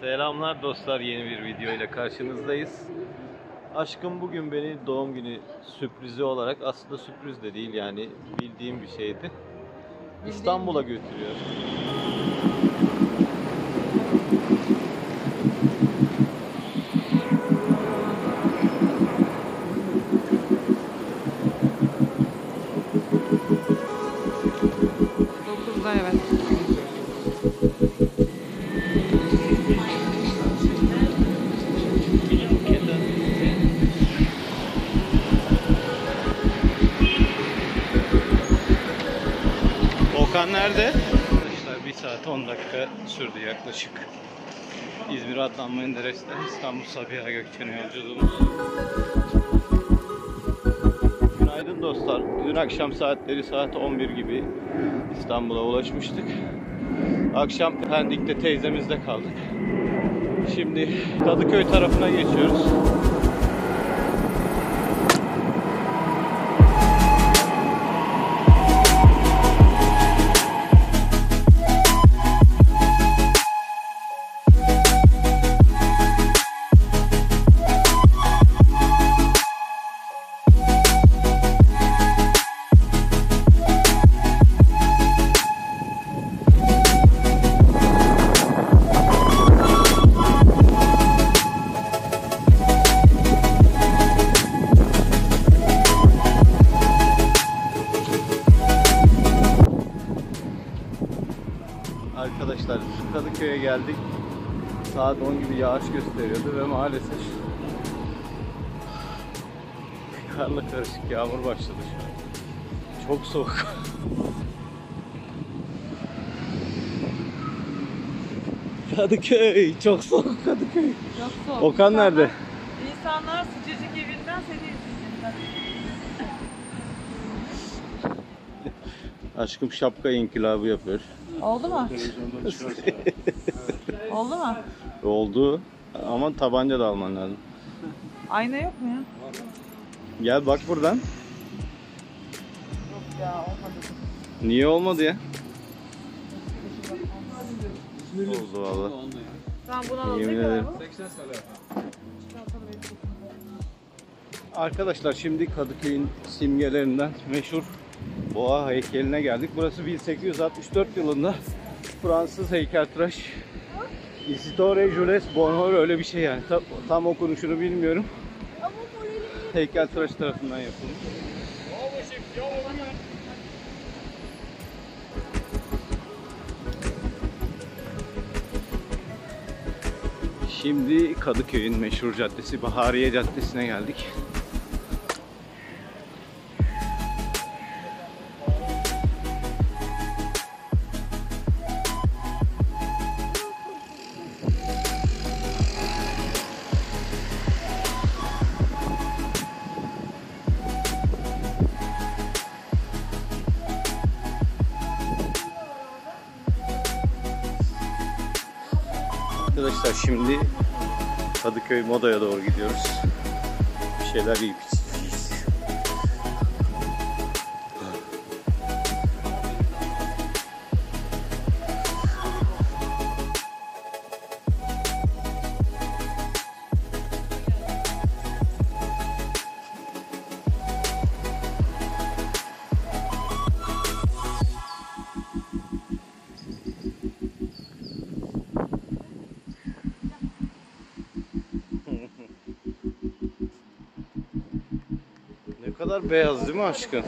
Selamlar dostlar yeni bir video ile karşınızdayız. Aşkım bugün beni doğum günü sürprizi olarak aslında sürpriz de değil yani bildiğim bir şeydi. İstanbul'a götürüyor. İstanbul Sabiha Gökçen'e yolculuğumuz. Günaydın dostlar. Dün akşam saatleri saat 11 gibi İstanbul'a ulaşmıştık. Akşam Pendik'te teyzemizde kaldık. Şimdi Kadıköy tarafına geçiyoruz. Saat 10 gibi yağış gösteriyordu ve maalesef karla karışık yağmur başladı şu an. Çok soğuk. Kadıköy çok soğuk Kadıköy. Çok soğuk. Okan nerede? İnsanlar sıcacık evinden seni izleyecekler. Aşkım şapka inkılabı yapıyor. Oldu mu? Oldu mu? Oldu ama tabanca da alman lazım. Ayna yok mu ya? Gel bak buradan. Yok ya olmadı. Niye olmadı ya? Oldu valla. Tamam bunu alalım. Yemin ederim. Arkadaşlar şimdi Kadıköy'ün simgelerinden meşhur Boğa heykeline geldik. Burası 1864 yılında Fransız heykeltıraş Isidore Jules Bonheur öyle bir şey yani. Tam, tam okunuşunu bilmiyorum. Heykeltıraş tarafından yapılmış. Şimdi Kadıköy'ün meşhur caddesi Bahariye Caddesi'ne geldik. Şimdi Kadıköy Moda'ya doğru gidiyoruz. Bir şeyler yiyip beyaz değil mi aşkım?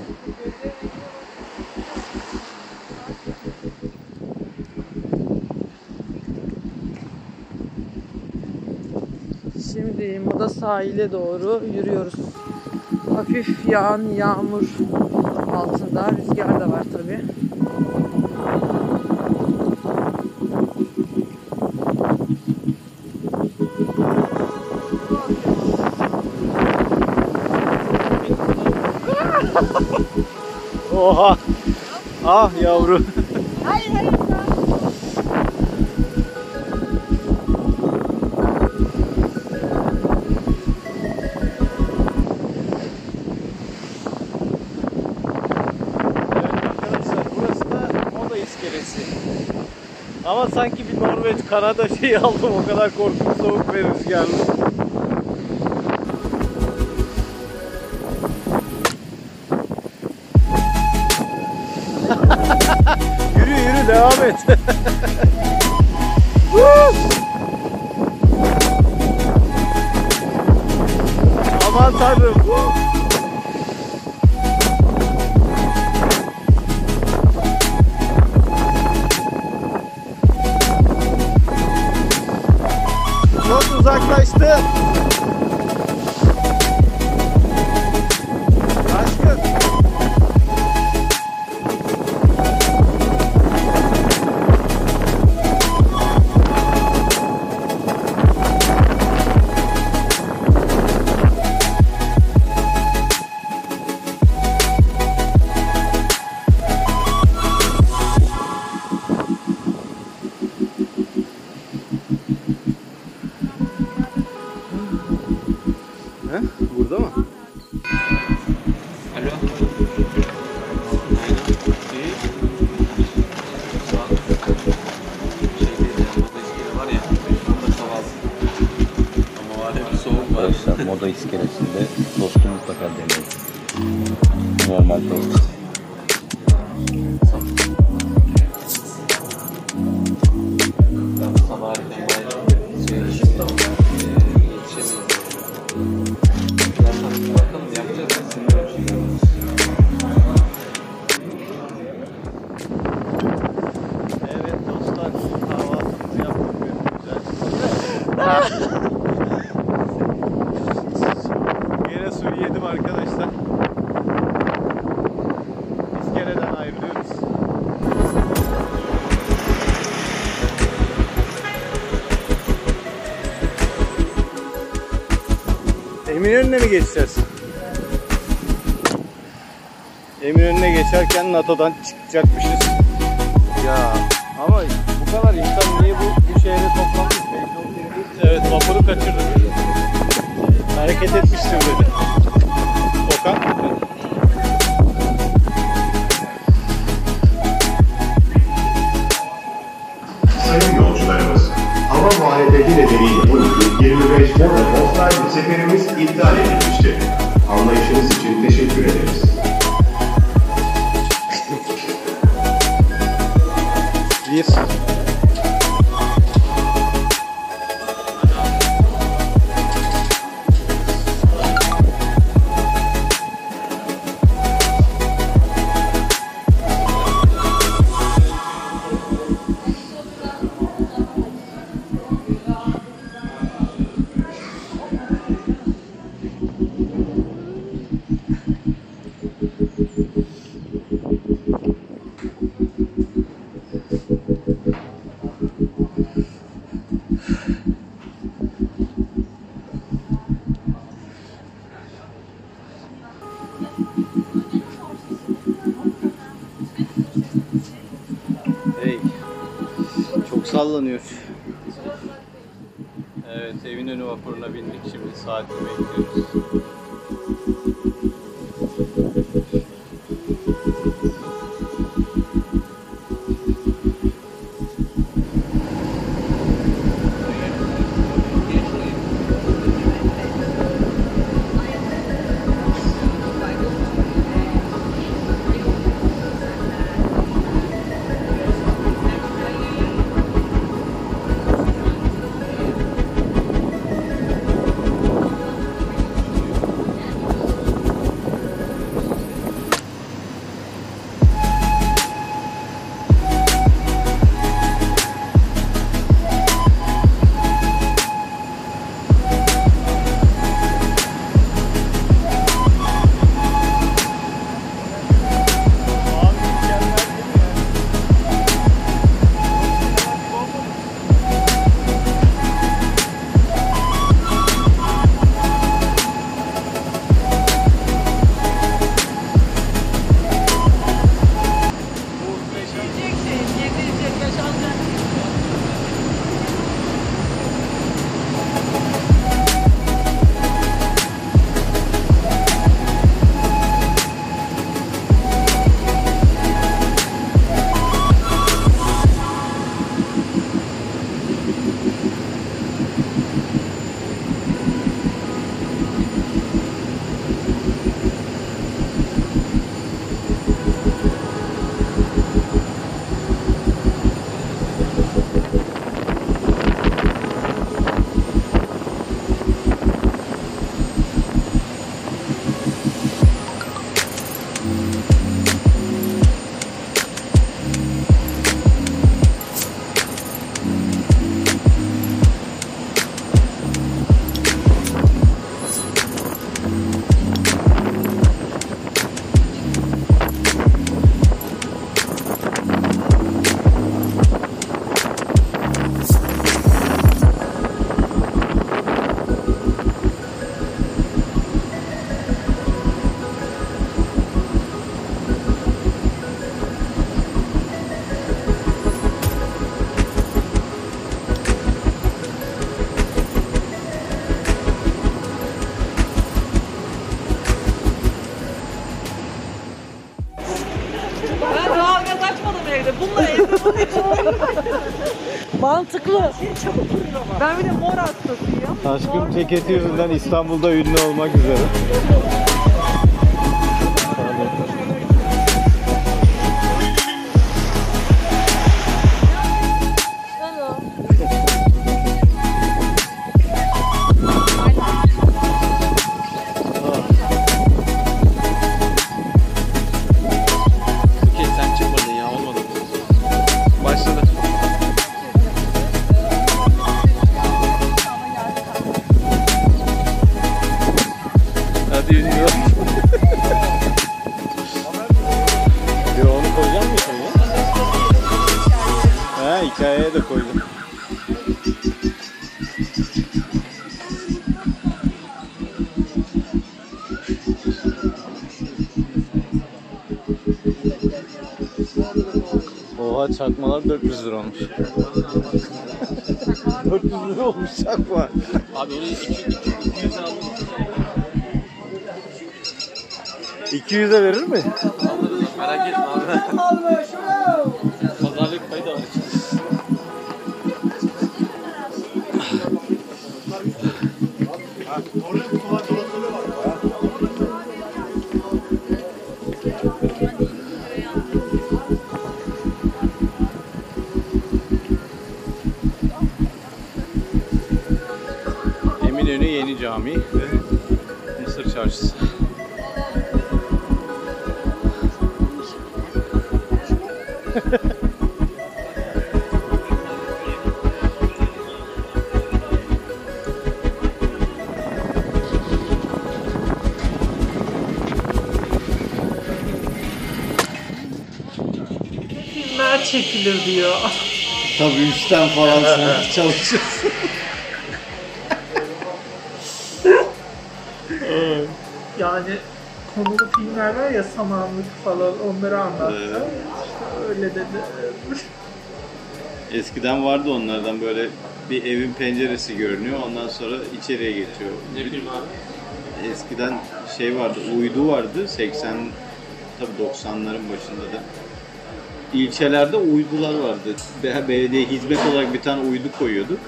Şimdi Moda sahile doğru yürüyoruz. Hafif yağan yağmur altında rüzgar da var tabi. Oha! Ah yavru. Moda iskelesi. Ama sanki bir Norveç Kanada şeyi aldım o kadar korkunç soğuk ve rüzgarlı. yürü yürü devam et. Aman tanrım. Çok uzaklaştı. Soğuk var. Arkadaşlar moda iskelesinde tostu mutlaka deneyin. Normal tost. Eminönü'ne mi geçeceğiz? Eminönü'ne geçerken NATO'dan çıkacakmışız. Ya ama bu kadar insan niye bu, bu şehre toplanmış. Evet vapuru kaçırdık. Hareket etmiştir dedi. Sallanıyor. Evet, Eminönü vapuruna bindik. Şimdi saatini bekliyoruz. Mantıklı. Ben bir de mor hastasıyım. Aşkım ceketi yüzünden İstanbul'da ünlü olmak üzere. Çakmalar 400 lira olmuş. 400 lira olmuş çakma. Abi onu 200 aldım. 200'e verir mi? Merak etme abi. Pazarlık payı da var. Eminönü Yeni Cami ve Mısır Çarşısı. Filmler çekilir diyor. Tabii üçten falan sonra çalışıyorsun. Filmler var ya samanlık falan onları anlattı. Evet. İşte öyle dedi. Eskiden vardı onlardan böyle bir evin penceresi görünüyor ondan sonra içeriye geçiyor. Ne film abi? Eskiden şey vardı, uydu vardı 80 tabii 90'ların başında da. İlçelerde uydular vardı. Be- Belediye hizmet olarak bir tane uydu koyuyorduk.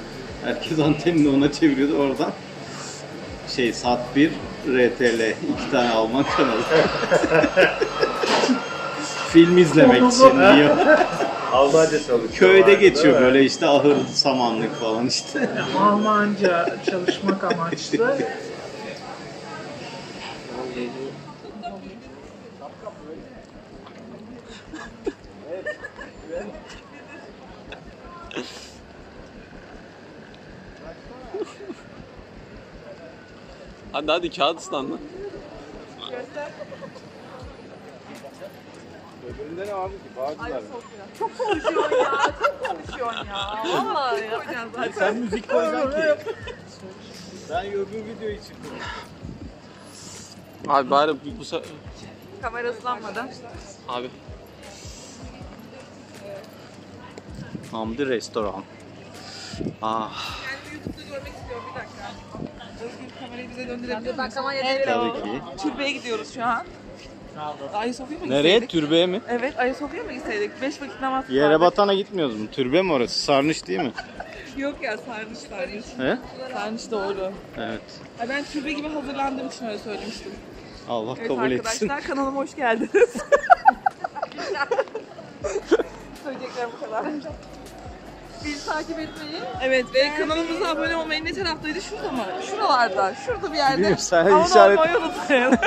Herkes antenini ona çeviriyordu oradan. Şey Sat 1, RTL iki tane Alman kanalı. Film izlemek için diyor. Almanca çalışıyor. Köyde geçiyor böyle işte ahır, samanlık falan işte. Almanca çalışmak amaçlı. Hadi hadi kağıt ıslandı. Öbüründe ne abi ki? Bağcılar mı? Vallahi ya. Sen müzik koyacaksın ki. Ben öbür video için Abi bari bu, bu se- Kamera ıslanmadan. Abi Hamdi Restoran. Ah Kamerayı bize döndürebilir misin? tabii ki. Türbeye gidiyoruz şu an. Ayasofya mı Nereye? gitseydik? Türbeye mi? Evet Ayasofya mı gitseydik? Beş vakit namaz Yere kılardık. batana gitmiyoruz mu? Türbe mi orası? Sarnıç değil mi? Yok ya sarmış sarmış. He? Sarmış doğru. Evet. Ay ben türbe gibi hazırlandığım için öyle söylemiştim. Allah Evet kabul etsin. arkadaşlar kanalıma hoş geldiniz. Söyleyeceklerim bu kadar. Bizi takip etmeyi. Evet ve kanalımıza abone olmayı ne taraftaydı? Şurada mı? Şuralarda. Şurada bir yerde. Bilmiyorum, sen Abone işaret- olmayı unutmayın.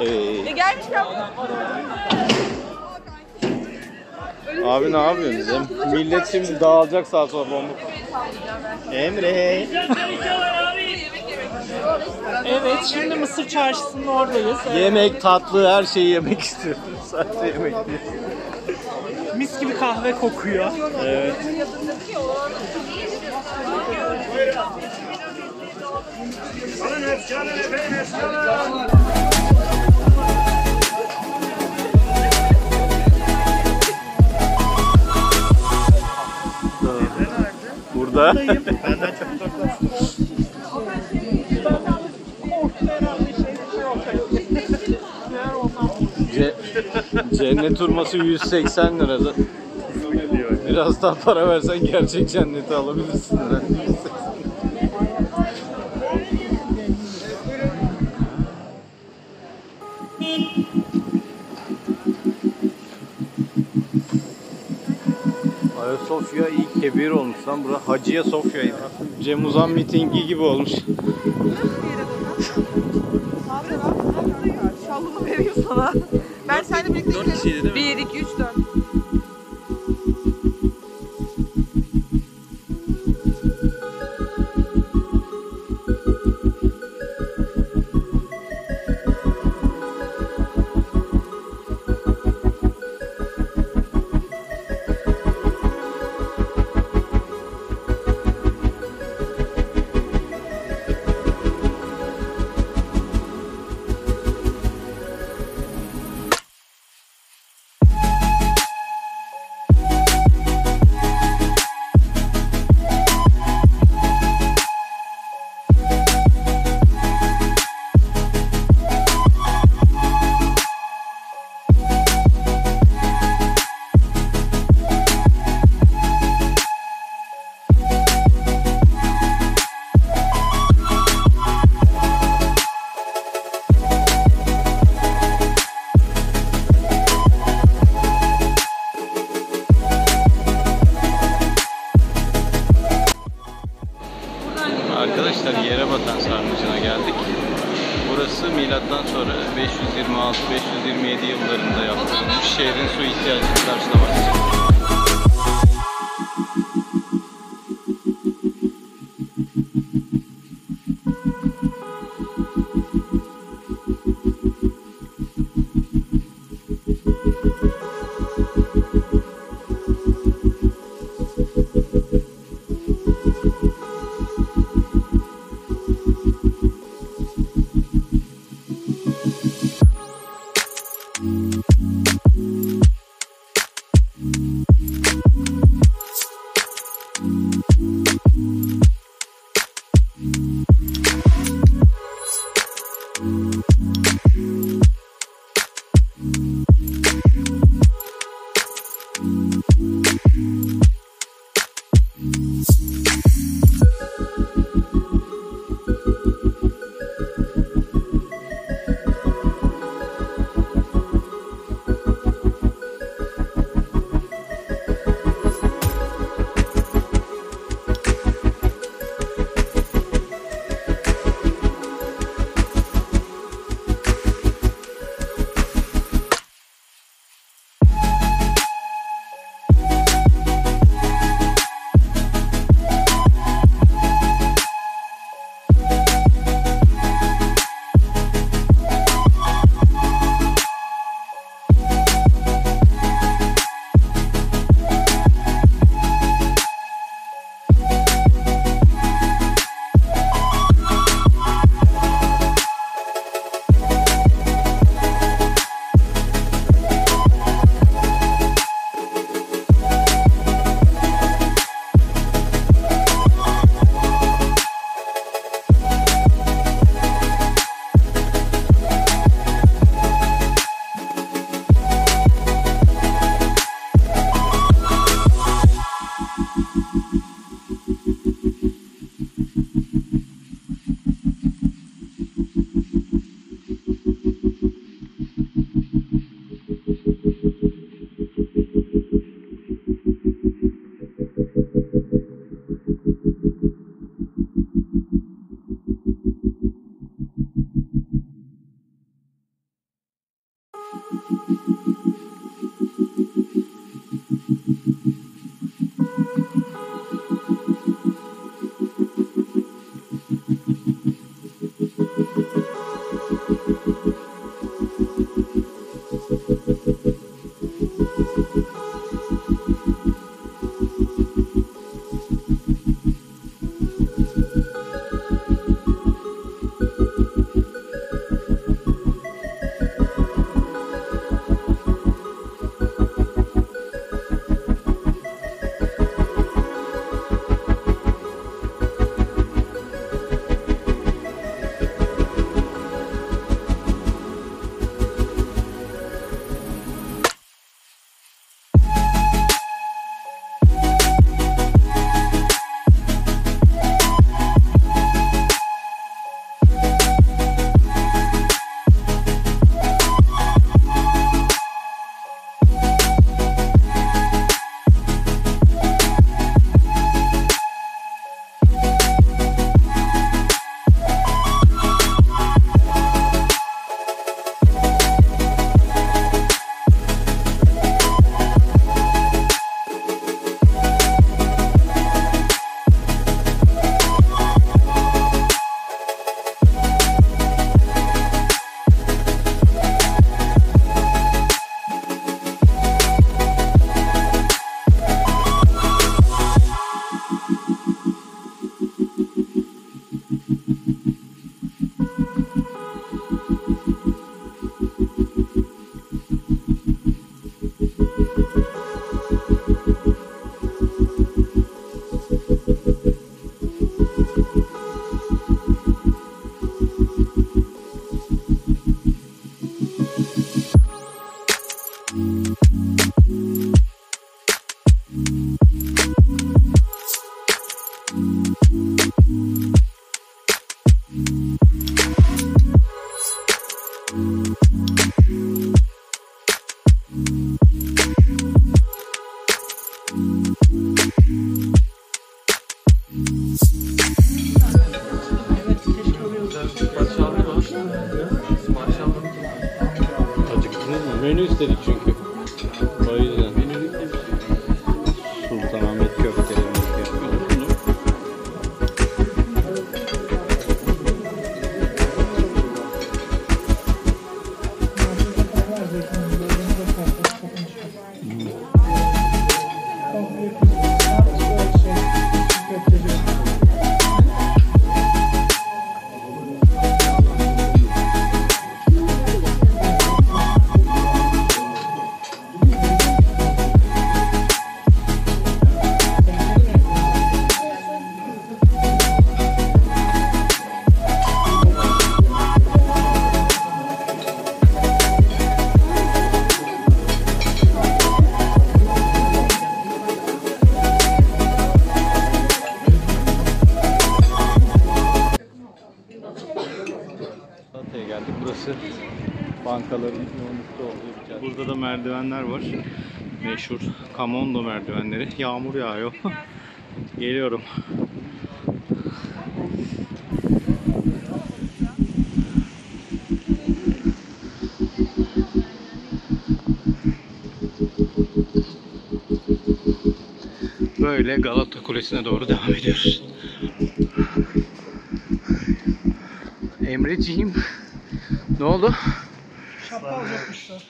Ee, e gelmişken abi ne yapıyorsunuz? Hem millet şimdi dağılacak sağa sola bomba. Emre. Evet şimdi Mısır Çarşısı'nın oradayız. Yemek, tatlı her şeyi yemek istiyorum. Sadece yemek değil. Mis gibi kahve kokuyor. Evet. Burada. Ce- cennet hurması 180 lirada. Biraz daha para versen gerçek cenneti alabilirsin. Ayasofya iyi kebir olmuş lan. Bura Hacıya Sofya'ydı. Cem Uzan mitingi gibi olmuş. şallımı vereyim sana. Dört kişiydi değil mi? 1, 2, 3, 4. istedik çünkü. Bankaların yoğunlukta olduğu bir cadde. Burada da merdivenler var. Meşhur Kamondo merdivenleri. Yağmur yağıyor. Geliyorum. Böyle Galata Kulesi'ne doğru devam ediyoruz. Emreciğim. Ne oldu? Şapka alacakmışlar.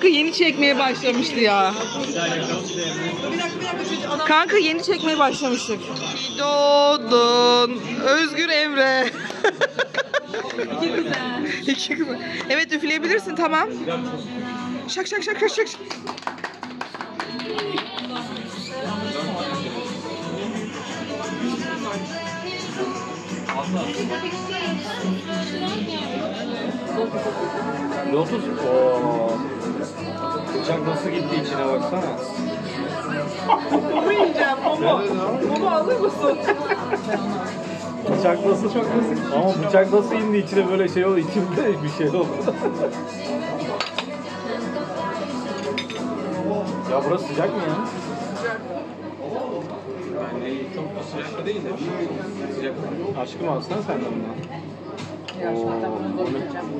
Kanka yeni çekmeye başlamıştı ya. Kanka yeni çekmeye başlamıştık. Doğdun Özgür Emre. İki güzel. İki güzel. Evet üfleyebilirsin tamam. Şak şak şak şak şak. Lotus. Oo. Bıçak nasıl gitti içine baksana. Bunu yiyeceğim Momo. Momo alır mısın? Bıçak nasıl çok nasıl? Ama bıçak nasıl indi içine böyle şey oldu. İçimde bir şey oldu. ya burası sıcak mı ya? Yani çok da sıcak değil de sıcak. Aşkım alsana sen de bundan.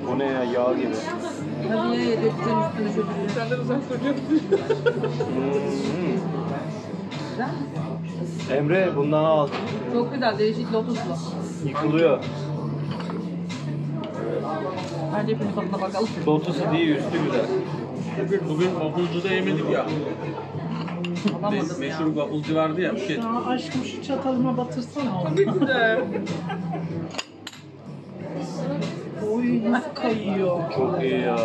Bu ne, ya yağ gibi. Hadi ye ye dökeceksin üstüne çocuğu. Senden uzak duruyorsun. Hmm. Emre bundan al. Çok güzel değişik lotuslu. Yıkılıyor. Bence hepimiz tadına bakalım. Lotusu değil üstü güzel. Bugün, bugün waffle'cıda yemedik ya. Alamadım ya. Meşhur waffle'cı vardı ya Buket. Ya aşkım şu çatalıma batırsana onu. Güzel. Oy nasıl kayıyor. Çok iyi ya.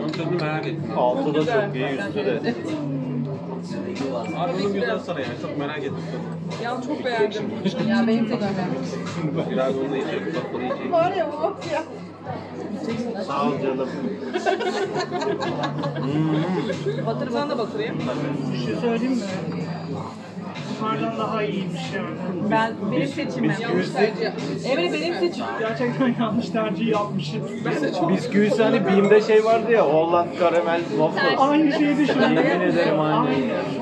Onun tadını merak ettim. Altı da çok iyi üstü de. Bunu güzel sana yani çok merak ettim. Ya çok beğendim. Ya benim de görmem. Bir abi onu da yiyeceğim. Waffle'ı yiyeceğim. Var ya bak ya. Sağ ol canım. Batır Sana da batırayım. Bir şey söyleyeyim mi? Bunlardan daha iyiymiş yani. Ben benim seçimim. Bisküvisi, Emre benim seçimim. Gerçekten yanlış tercih yapmışız. bisküvisi hani Bim'de şey vardı ya Holland karamel waffle. Aynı şeyi düşündüm. Yemin ederim aynı.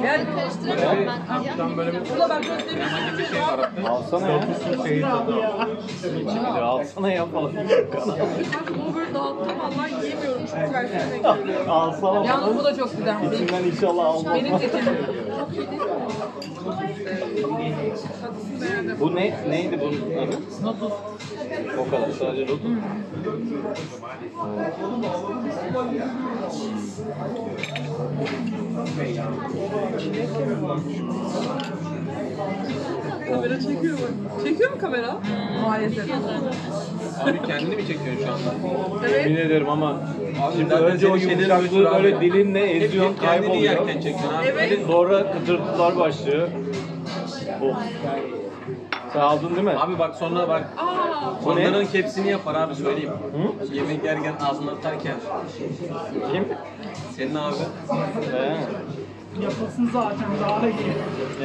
Gel karıştıralım Tam böyle bir Burada bak göstereyim. bir şey var. Alsana ya. Şeyi tadı. Ya. Alsana bunu böyle dağıttım vallahi yiyemiyorum çünkü tersine denk geliyor. alsana. Yalnız bu da çok güzel. Benim, İçinden inşallah almam. benim seçimim. Bu ne? Neydi bunun adı? Lotus. O kadar. Sadece lotus. Kamera çekiyor mu? Çekiyor mu kamera? Maalesef. Abi kendini mi çekiyorsun şu anda? Yemin ederim ama şimdi zaten önce o senin şeylerin yumuşaklığı meşhur abi. böyle dilinle eziyorsun kendini kayboluyor. yerken çekiyorsun abi. Evet. Sonra kıtırtılar başlıyor. Oh. Sen aldın değil mi? Abi bak sonra bak. Onların hepsini yapar abi söyleyeyim. Yemek yerken ağzına atarken. Kim? Senin abi. He. Yapılsın zaten daha iyi.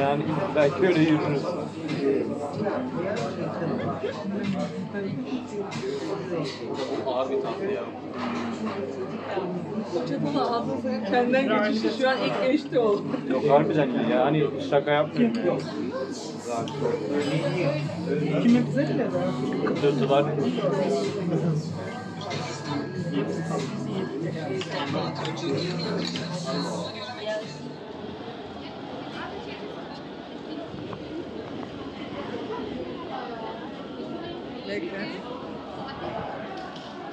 Yani belki öyle yürürüz. Ağır bir tatlı ya. Çatalı ağzına kendinden geçişti. Şu an ilk geçti oldu. Yok harbiden ya. Hani şaka yapmıyorum. Yok. Kime bize bile de. Kıtırtılar. Bekle.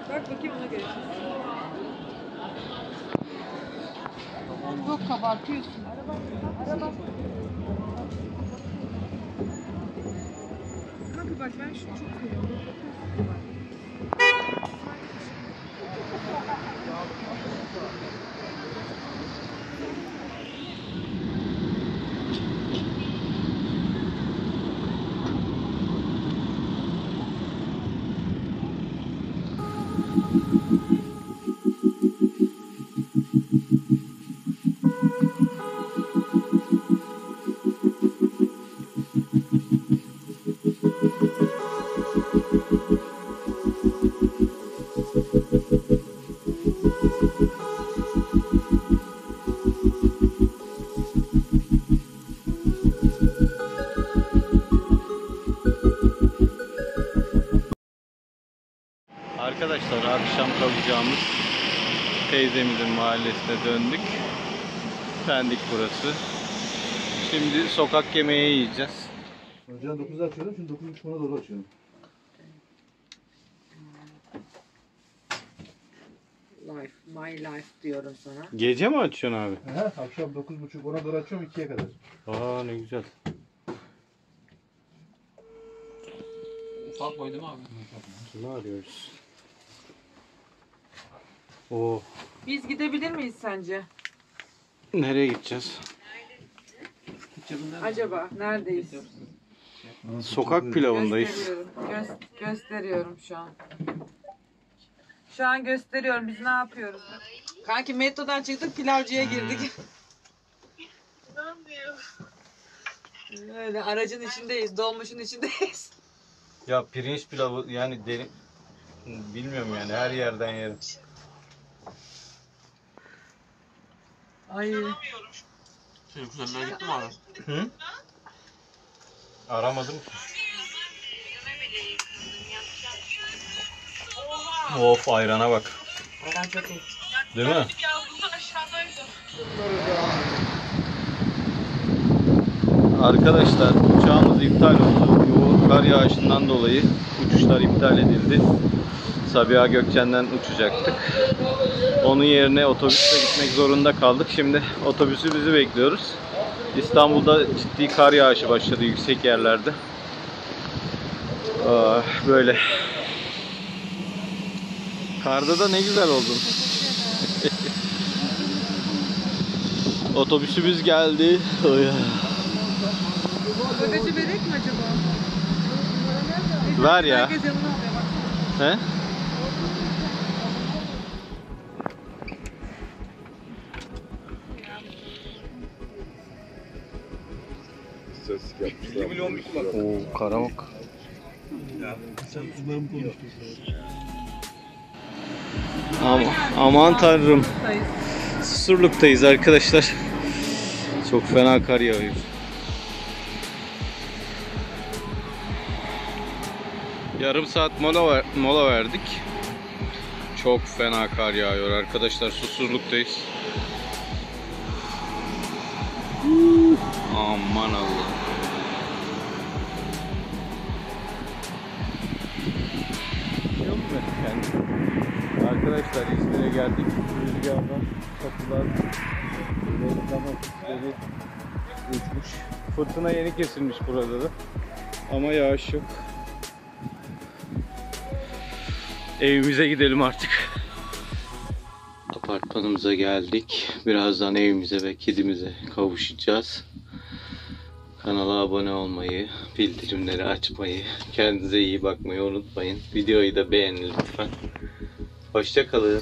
Bak bakayım ona göre. Çok kabartıyorsun. Araba. Kanka bak ben şu çok koyuyorum. Akşam kalacağımız teyzemizin mahallesine döndük. Pendik burası. Şimdi sokak yemeği yiyeceğiz. Önceden 9'da açıyordum, şimdi 9.30 bana doğru açıyorum. Life, my life diyorum sana. Gece mi açıyorsun abi? He, akşam 9.30 ona doğru açıyorum 2'ye kadar. Aa ne güzel. Ufak boy değil mi abi? Ne arıyoruz? Oo, Biz gidebilir miyiz sence? nereye gideceğiz? Acaba neredeyiz? Sokak pilavındayız. Gösteriyorum. Gös- gösteriyorum şu an. Şu an gösteriyorum. Biz ne yapıyoruz? Kanki metrodan çıktık pilavcıya girdik. Öyle aracın içindeyiz. Dolmuşun içindeyiz. Ya pirinç pilavı yani derin bilmiyorum yani her yerden yerim. Ay. Şey kuzenler gitti mi abi? Hı? Aramadım ki. Of ayrana bak. Ayran çok iyi. Değil mi? Arkadaşlar uçağımız iptal oldu. Yoğun kar yağışından dolayı uçuşlar iptal edildi. Sabiha Gökçen'den uçacaktık. Onun yerine otobüsle gitmek zorunda kaldık. Şimdi otobüsü bizi bekliyoruz. İstanbul'da ciddi kar yağışı başladı yüksek yerlerde. Ah, böyle. Karda da ne güzel oldun. Otobüsümüz geldi. Bagajı verek mi acaba? Ver ya. He? 50 milyon bir kulak. Oo karamak. Ama, aman tanrım. Susurluk'tayız arkadaşlar. Çok fena kar yağıyor. Yarım saat mola, ver, mola verdik. Çok fena kar yağıyor arkadaşlar. Susurluk'tayız. Aman Allah'ım. Arkadaşlar İzmir'e geldik. Rüzgardan kapılar reklama süsleri uçmuş. Fırtına yeni kesilmiş burada da. Ama yağış yok. Evimize gidelim artık. Apartmanımıza geldik. Birazdan evimize ve kedimize kavuşacağız. Kanala abone olmayı, bildirimleri açmayı, kendinize iyi bakmayı unutmayın. Videoyu da beğenin lütfen. Hoşçakalın.